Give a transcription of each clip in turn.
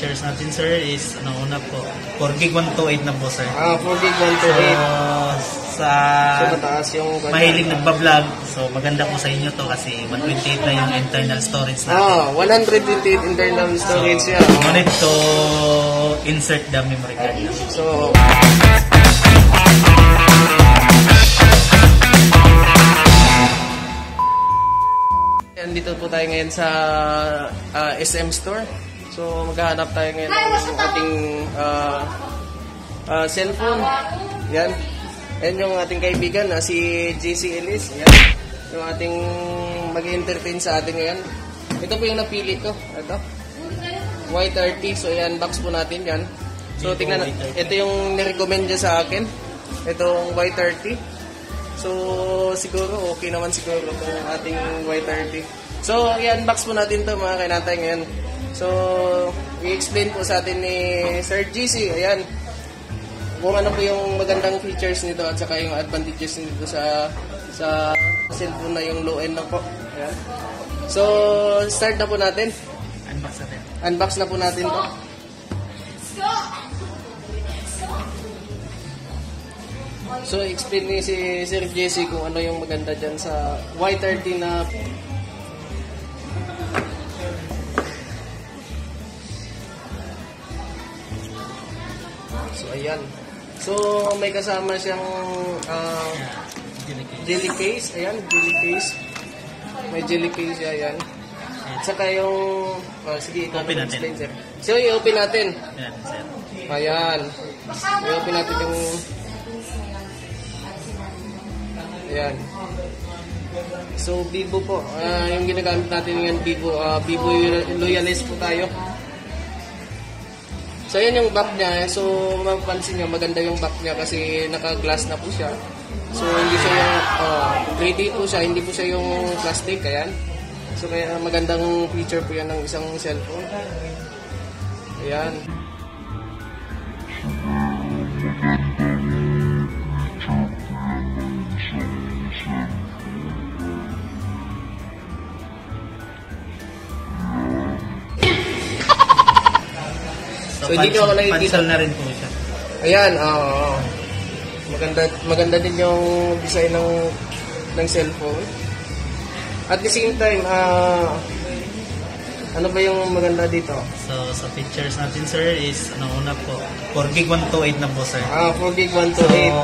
Shares natin sir is ano una po 4 gig 128 na po sir. Ah, 4 gig So 128. sa So, mataas yung... mahilig nagba-vlog, so maganda po sa inyo to kasi 128 na yung internal storage natin. Ah, 128 internal storage so, siya. no need to insert the memory card. na. So, Andito po tayo ngayon sa ah, SM Store. So, maghahanap tayo ngayon ng ating ah, ah, cellphone. Yan. Yan yung ating kaibigan na si JC Ellis. Yan. Yung ating mag-entertain sa atin ngayon. Ito po yung napili ko. Ito. Y30. So, yan. Box po natin yan. So, tingnan Y30. Ito yung nirecommend niya sa akin. Itong Y30. So, siguro, okay naman siguro itong ating Y30. So, i-unbox po natin to mga kainatay ngayon. So, i-explain po sa atin ni Sir GC. Ayan. Kung ano po yung magandang features nito at saka yung advantages nito sa sa cellphone na yung low end na po. Ayan. So, start na po natin. Unbox natin. Unbox na po natin to. So, explain ni si Sir Jesse kung ano yung maganda dyan sa Y30 na So, ayan. So, may kasama siyang Delicate. jelly case. Ayan, jelly case. May jelly case siya, ayan. At saka yung... Oh, sige, ikaw Open na natin. sir. So, i-open natin. Yan, sir. Ayan. I-open natin yung... Ayan. So, Vivo po. Ah, yung ginagamit natin ngayon, Vivo. ah, Vivo Loyalist po tayo. So, yan yung back niya. So, mapapansin nyo, maganda yung back niya kasi naka-glass na po siya. So, hindi siya yung... Uh, 3D po siya, hindi po siya yung plastic. Ayan. So, kaya magandang feature po yan ng isang cellphone. Ayan. So, hindi nyo ako nakikita. Pansel na rin po siya. Ayan, oo. oo. Maganda maganda din yung design ng ng cellphone. At the same time, ah ano ba yung maganda dito? So, sa pictures natin, sir, is, ano una po, 4 gig 128 na po, sir. Ah, 4 gig So, 128.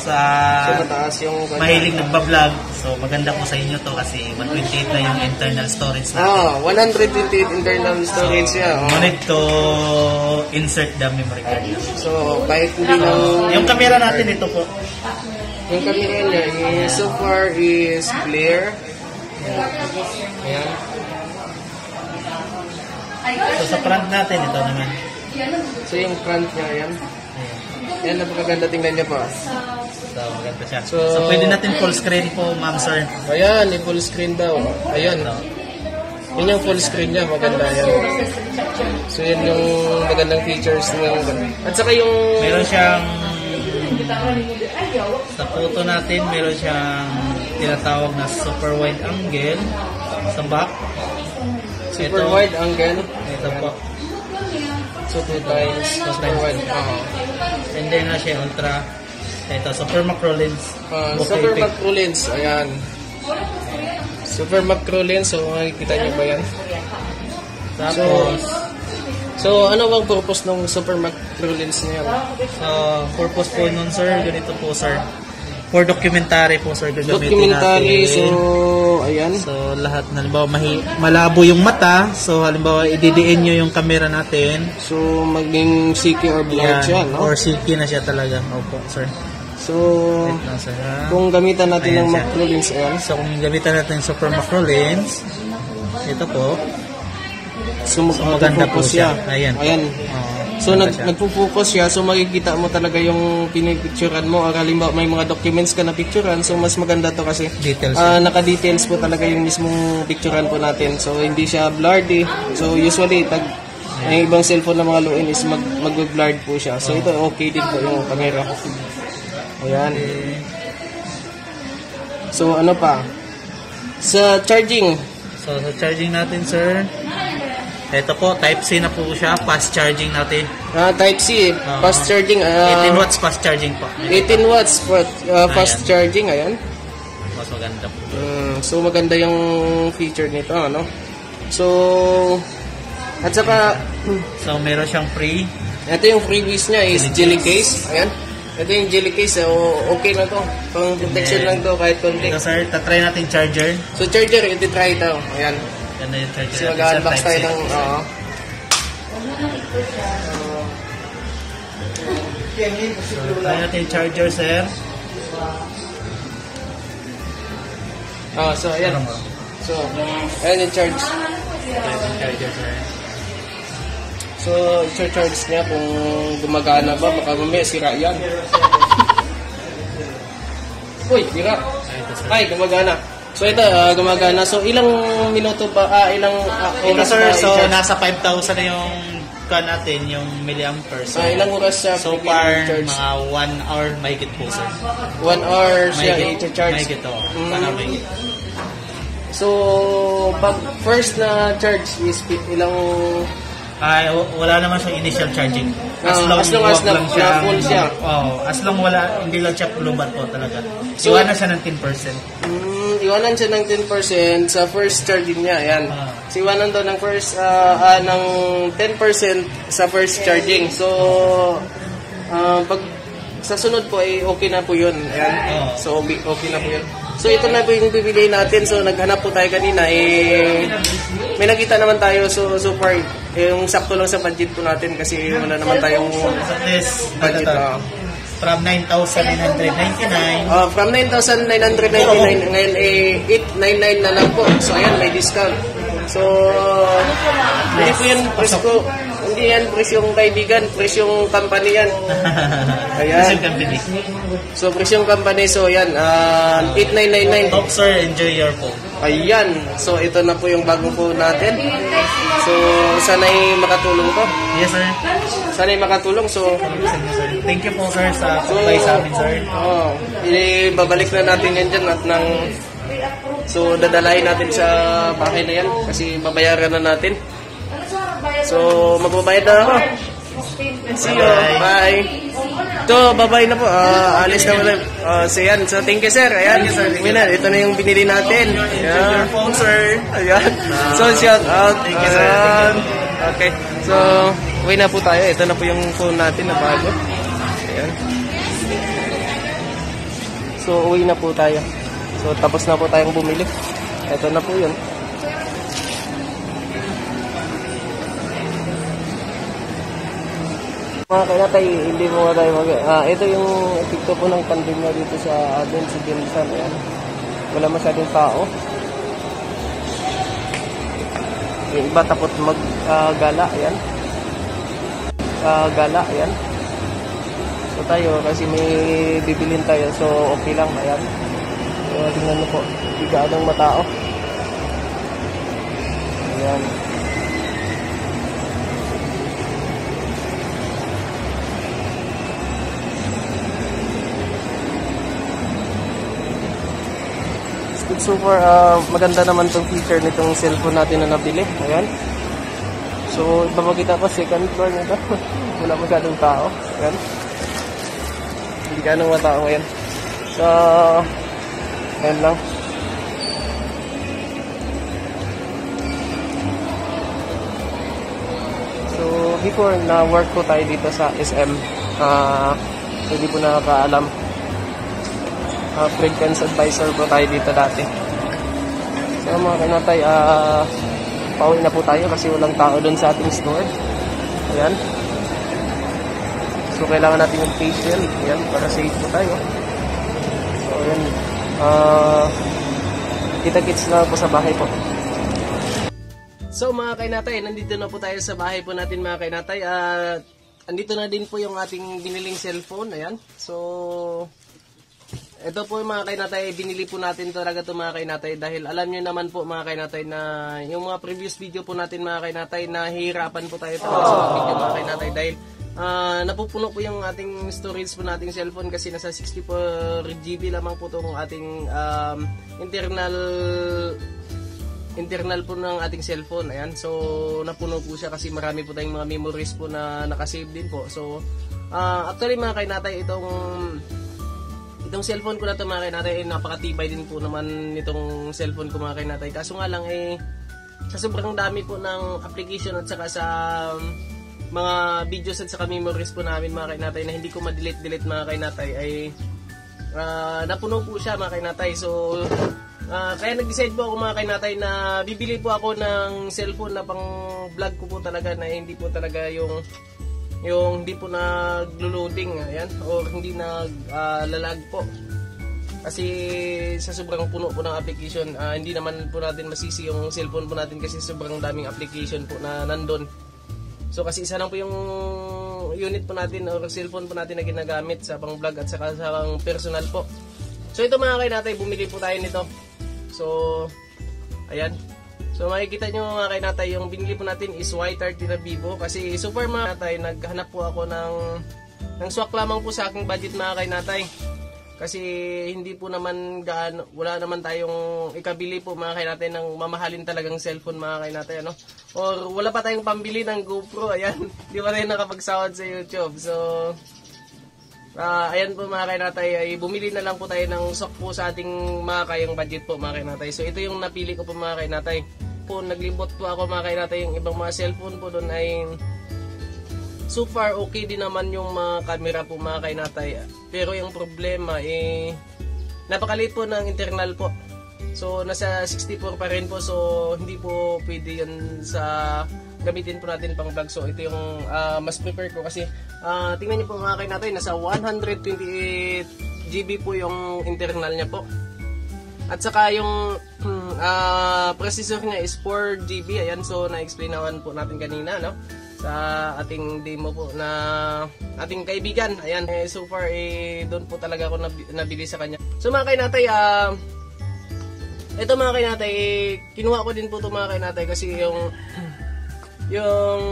sa So, mataas yung... mahilig nagba-vlog, so maganda po sa inyo to kasi 128 na yung internal storage natin. Ah, 128 internal storage siya. No Oh. need to insert the memory card. na. So, kahit hindi na... Yung camera natin, ito po. Yung camera niya is, so far is clear. Ayan. So, sa front natin, ito naman. So, yung front niya, ayan. Ayan. Ayan, napakaganda tingnan niya pa. So, maganda siya. So- So, pwede natin full screen po, ma'am, sir. Ayan, i-full screen daw. Ayan. Yun yung full screen niya, maganda yan. So yan yung magandang features ng At saka yung meron siyang sa photo natin, meron siyang tinatawag na super wide angle sa back. super ito. wide angle. Ito po. So two times super wide. Oo. And then na siya ultra. Ito, super macro lens. Ah, Bokeh super macro lens, ayan. Super macro lens, so makikita niyo ba yan? Tapos, So ano bang purpose ng super macro lens niya? sa purpose po nun, sir, ganito po, sir. For documentary po, sir, gagamitin Documentary, natin. so ayan. So, lahat na, halimbawa, mahi, malabo yung mata. So, halimbawa, ididiin nyo yung camera natin. So maging CK or blurred siya, no? Or silky na siya talaga. Opo, sir. So kung gamitan natin Ayan ng siya. macro lens, ayan. So, kung gamitan natin yung super macro lens, ito po. So, mag- So, maganda po magpo-focus siya. Ayan. Ayan. Oh, So, nag, siya. nagpo-focus siya. So, makikita mo talaga yung pinipicturean mo. Or halimbawa, may mga documents ka na picturean. So, mas maganda to kasi Details. ah, naka-details po talaga yung mismong picturean po natin. So, hindi siya blurred eh. So, usually, pag may ibang cellphone na mga low-end is mag, mag-blurred po siya. So, ito okay din po yung camera. Ayan. So, ano pa? Sa charging, So, sa charging natin, sir, Ito po, Type-C na po siya. Fast charging natin. Ah, type C, Oo. fast charging. ah, 18 watts fast charging po. 18 watts for, ah, fast Ayan. charging, ayan. Mas maganda po. Mm, so maganda yung feature nito, ano? So at saka So, meron siyang free. ito yung freebies niya is jelly case. Ayan. Ito yung jelly case, so okay na to. Pang protection lang to kahit konti. Ito sir, tatry natin charger. So charger, iti try ito. Ayan. Ganda yung charger So mag-unbox tayo ng oo. So, try natin yung charger, sir. Ah, so ayan. So, ayan yung charge. Natin yung charger, sir. So, i-charge niya kung gumagana ba, baka mamaya sira yan. Uy, sira. Ay, gumagana. So ito, ah, gumagana. So ilang minuto pa, ah, ilang ah, Ito oras sir, pa so i-charge? nasa 5,000 na yung kan natin, yung milliampere. So ilang oras siya So far, i-charge? mga 1 hour mahigit po sir. One hour siya i-charge. mahigit to. Mm. Sana mahigit. So, pag first na charge is pi- ilang... Ay, wala naman siyang initial charging. Ah, as long as na- lang na full siya. Oh, as long wala, hindi lang siya pulubat po talaga. So- Iwanan siya ng 10%. Mm, iwanan siya ng 10% sa first charging niya. Ayan. Ah. So, iwanan daw ng first, ah, ah, ng 10% sa first charging. So, ah, pag sa sunod po ay okay na po yun. Ayan. Oo. So, okay, okay na po yun. So, ito na po yung bibili natin. So, naghanap po tayo kanina. Eh, may nakita naman tayo. So, so far, yung sakto lang sa budget po natin kasi wala naman tayong So this, budget. ito, ah. from 9,999, Uh, from 9,999 ngayon eh 899 na lang po. So ayan, may discount. So hindi po yan presyo, hindi yan presyong kaibigan, presyong company yan. Ayan. Ayan. company. So presyong company, so yan, uh, 8999. Hope sir, enjoy your phone. Ayan. So ito na po yung bagong phone natin. So sana'y makatulong to. Yes sir. Sana'y makatulong. So Thank you po sir sa pag sa amin sir. Oo. Ibabalik na natin yan dyan at nang... So, dadalahin natin sa bahay na yan kasi babayaran na natin. So, magbabayad na ako. See you. Bye. Ito, babay na po. Ah, alis na muna. Uh, so, yan. So, thank you, sir. Ayan. Winner, ito na yung binili natin. Ayan. phone sir. Ayan. So, shout out. Thank you, sir. Okay. So, uwi na po tayo. Ito na po yung phone natin na bago. Ayan. So, uwi na po tayo. So, tapos na po tayong bumili. Ito na po yun. Mga kainatay, hindi mo nga tayo mag... Ah, ito yung epekto po ng pandemya dito sa atin, sa Jinsan. Ayan. Wala masyadong tao. Yung iba takot mag-gala. ayan. Ah, gala, ayan. So tayo, kasi may bibilin tayo. So, okay lang, ayan. So, tingnan mo po. Hindi gaanong matao. Ayan. So ah, maganda naman tong feature nitong cellphone natin na nabili. Ayan. So, ipapakita ko second floor nito. Wala masyadong tao. Ayan. Hindi ka nang matao ngayon. So, ayan lang. So, before na work ko tayo dito sa SM, ah, so hindi po nakakaalam. Uh, freelance advisor po tayo dito dati. So, mga kanatay, ah, pauwi na po tayo kasi walang tao doon sa ating store. Ayan. So, kailangan natin yung patient. Ayan, para safe po tayo. So, ayan. Ah, kita-kits na po sa bahay po. So mga kainatay, nandito na po tayo sa bahay po natin mga kainatay. At andito na din po yung ating biniling cellphone. Ayan. So, ito po mga kainatay, binili po natin talaga to mga kainatay dahil alam nyo naman po mga kainatay na yung mga previous video po natin mga kainatay nahihirapan po tayo talaga sa mga video mga kainatay dahil ah, napupuno po yung ating storage po nating cellphone kasi nasa 64 GB lamang po itong ating um, internal internal po ng ating cellphone. Ayan. So, napuno po siya kasi marami po tayong mga memories po na nakasave din po. So, ah, actually mga kainatay, itong itong cellphone ko na ito mga kainatay, eh, napakatibay din po naman nitong cellphone ko mga kainatay. Kaso nga lang eh, sa sobrang dami po ng application at saka sa um, mga videos at saka memories po namin mga kainatay na hindi ko ma-delete-delete mga kainatay ay ah, napuno po siya mga kainatay. So, ah, kaya nag-decide po ako mga kainatay na bibili po ako ng cellphone na pang vlog ko po talaga na hindi po talaga yung yung hindi po naglo-loading ayan or hindi nag-lalag po. Kasi sa sobrang puno po ng application ah, hindi naman po natin masisi yung cellphone po natin kasi sobrang daming application po na nandun. So kasi isa lang po yung unit po natin or cellphone po natin na ginagamit sa pang vlog at sa pang personal po. So ito mga kayo natin bumili po tayo nito. So ayan So makikita nyo mga kainatay, yung binili po natin is Y30 na Vivo kasi far mga kainatay, naghanap po ako ng, ng swak lamang po sa aking budget mga kainatay. Kasi hindi po naman gaano, wala naman tayong ikabili po mga kainatay ng mamahalin talagang cellphone mga kainatay. Ano? Or wala pa tayong pambili ng GoPro, ayan. Di pa tayo nakapagsawad sa YouTube. So, Ah, ayan po mga kainatay, ay bumili na lang po tayo ng sok po sa ating mga kayang budget po mga kainatay. So ito yung napili ko po mga kainatay. Po, naglibot po ako mga kainatay yung ibang mga cellphone po doon ay so far okay din naman yung mga camera po mga kainatay. Pero yung problema eh napakaliit po ng internal po. So nasa 64 pa rin po so hindi po pwede yun sa gamitin po natin pang vlog. So ito yung ah, mas prefer ko kasi ah, tingnan niyo po mga kayo nasa 128 GB po yung internal niya po. At saka yung ah, processor niya is 4 GB. Ayan, so na-explain naman po natin kanina, no? Sa ating demo po na ating kaibigan. Ayan, eh, so far eh, doon po talaga ako nabi- nabili sa kanya. So mga kayo natin, ah, ito mga kainatay, eh, kinuha ko din po ito mga kainatay kasi yung yung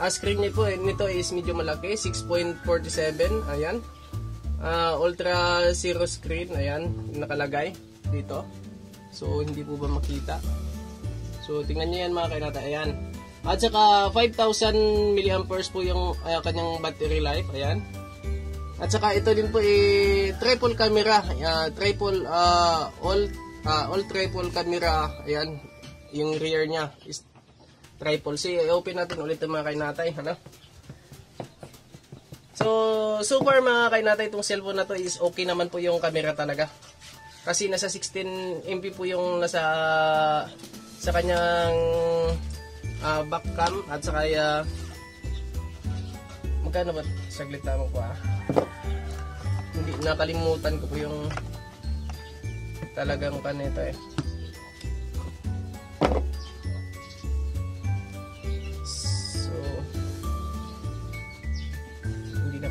ah, screen nito, eh, nito is medyo malaki, 6.47, ayan. Ah, ultra zero screen, ayan, nakalagay dito. So, hindi po ba makita? So, tingnan nyo yan mga kainatay, ayan. At saka 5,000 mAh po yung ah, kanyang battery life, ayan. At saka ito din po eh, triple camera, uh, triple ah, all ah, all triple camera, ayan, yung rear niya is triple C. I-open natin ulit yung mga kainatay, ano? So, so far mga kainatay, itong cellphone na to is okay naman po yung camera talaga. Kasi nasa 16 MP po yung nasa sa kanyang ah, back cam at saka uh, magkano ba? Saglit lamang po ah. Hindi, nakalimutan ko po yung talagang kanito eh.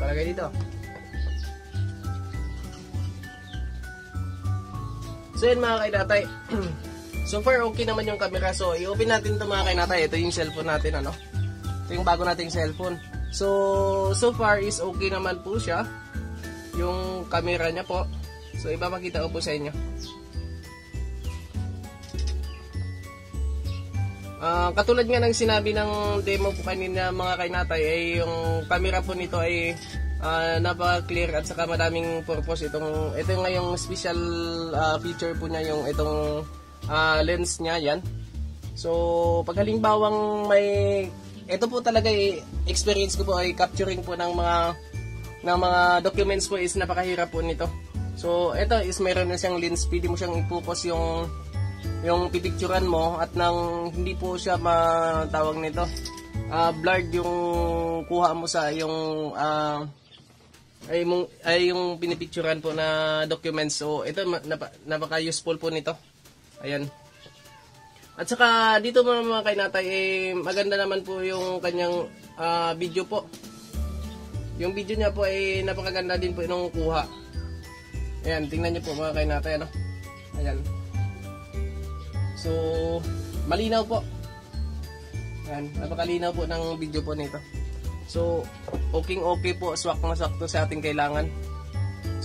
Nakalagay dito. So yun mga kainatay. so far okay naman yung camera. So i-open natin to mga kainatay. Ito yung cellphone natin ano. Ito yung bago nating cellphone. So so far is okay naman po siya. Yung camera niya po. So ipapakita ko po sa inyo. Ah, katulad nga ng sinabi ng demo po kanina mga kainatay ay yung camera po nito ay ah, napaka-clear at saka madaming purpose itong ito nga yung special ah, feature po niya yung itong ah, lens niya yan. So pag halimbawang may ito po talaga experience ko po ay capturing po ng mga ng mga documents po is napakahirap po nito. So ito is meron na siyang lens, pwede mo siyang i-focus yung yung pipicturan mo at nang hindi po siya matawag nito ah blurred yung kuha mo sa yung ah, ay, mong, ay yung pinipicturan po na documents. So ito napa, napaka useful po nito. Ayan. At saka dito mga mga kainatay eh, maganda naman po yung kanyang ah, video po. Yung video niya po ay napakaganda din po nung kuha. Ayan tingnan niyo po mga kainatay ano? Ayan So, malinaw po. Yan, napakalinaw po ng video po nito. So, okay okay po, swak na swak to sa ating kailangan.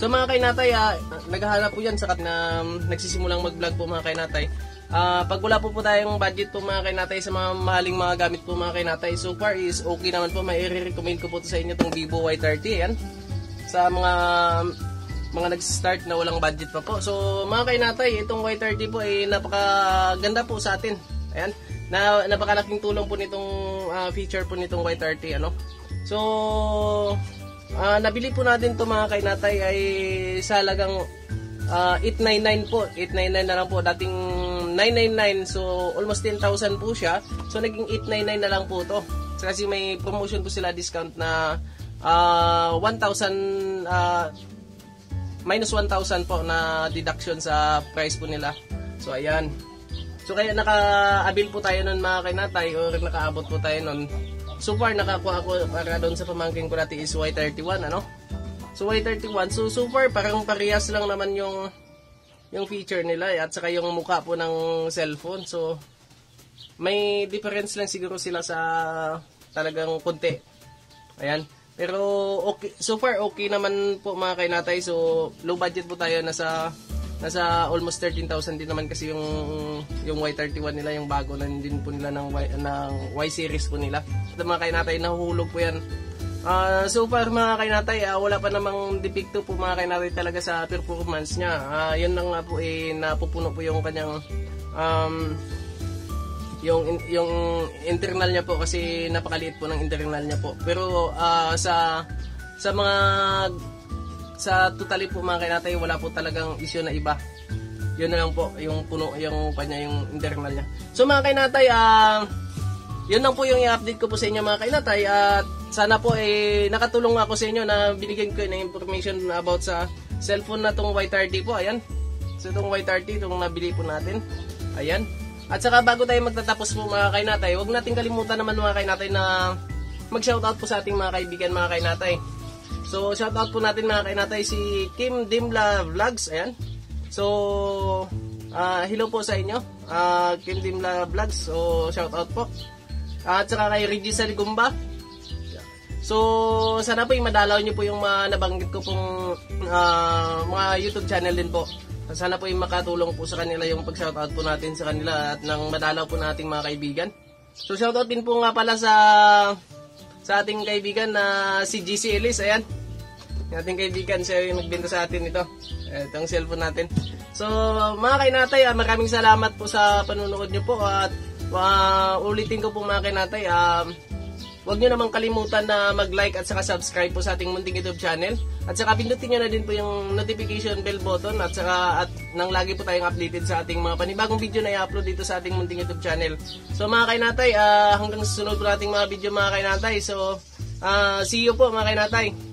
So mga kainatay, ah, naghahanap po yan sa na um, nagsisimulang mag-vlog po mga kainatay. Ah, pag wala po po tayong budget po mga kainatay sa mga mahaling mga gamit po mga kainatay, so far is okay naman po. May recommend ko po to sa inyo itong Vivo Y30. Yan. Sa mga mga nag-start na walang budget pa po. So mga kainatay, itong Y30 po ay napakaganda po sa atin. Ayan. Na, napakalaking tulong po nitong ah, feature po nitong Y30. Ano? So, ah, nabili po natin to mga kainatay ay sa halagang Ah, 899 po. 899 na lang po. Dating 999. So, almost 10,000 po siya. So, naging 899 na lang po to. Kasi may promotion po sila discount na ah, 1,000 ah, minus 1,000 po na deduction sa price po nila. So, ayan. So, kaya naka-avail po tayo nun mga kainatay or nakaabot po tayo nun. So far, nakakuha ako para doon sa pamangking ko natin is Y31, ano? So Y31, so so far parang parehas lang naman yung yung feature nila eh, at saka yung mukha po ng cellphone. So may difference lang siguro sila sa talagang konti. Ayan. Pero okay, so far okay naman po mga kainatay. So low budget po tayo nasa nasa almost 13,000 din naman kasi yung yung Y31 nila yung bago na din po nila ng Y, ng Y series po nila. At mga kainatay nahuhulog po yan Ah, so far mga kainatay, ah, wala pa namang depekto po mga kainatay talaga sa performance niya. Ah, yun lang nga po eh, napupuno po yung kanyang um, yung yung internal niya po kasi napakaliit po ng internal niya po. Pero ah, sa sa mga sa totally po mga kainatay, wala po talagang issue na iba. Yun na lang po yung puno yung kanya yung internal niya. So mga kainatay, ah yun lang po yung i-update ko po sa inyo mga kainatay at sana po eh nakatulong ako sa inyo na binigyan ko ng information about sa cellphone na tong Y30 po. Ayan. So itong Y30, itong nabili po natin. Ayan. At saka bago tayo magtatapos po mga kainatay, huwag natin kalimutan naman mga kainatay na mag-shoutout po sa ating mga kaibigan mga kainatay. So shoutout po natin mga kainatay si Kim Dimla Vlogs. Ayan. So ah hello po sa inyo. Ah Kim Dimla Vlogs. So shoutout po. At saka kay Reggie Saligumba. So, sana po yung madalaw nyo po yung mga nabanggit ko pong ah, mga YouTube channel din po. Sana po yung makatulong po sa kanila yung pag-shoutout po natin sa kanila at nang madalaw po nating mga kaibigan. So, shoutout din po nga pala sa sa ating kaibigan na si GC Ellis. Ayan. Yung ating kaibigan, siya yung nagbenta sa atin ito. Itong cellphone natin. So, mga kainatay, ah, maraming salamat po sa panunood nyo po at ah, ulitin ko po mga kainatay, um, Huwag nyo namang kalimutan na mag-like at saka subscribe po sa ating munting YouTube channel. At saka pindutin nyo na din po yung notification bell button at saka at nang lagi po tayong updated sa ating mga panibagong video na i-upload dito sa ating munting YouTube channel. So mga kainatay, ah, hanggang sa sunod po nating mga video mga kainatay. So, ah, see you po mga kainatay.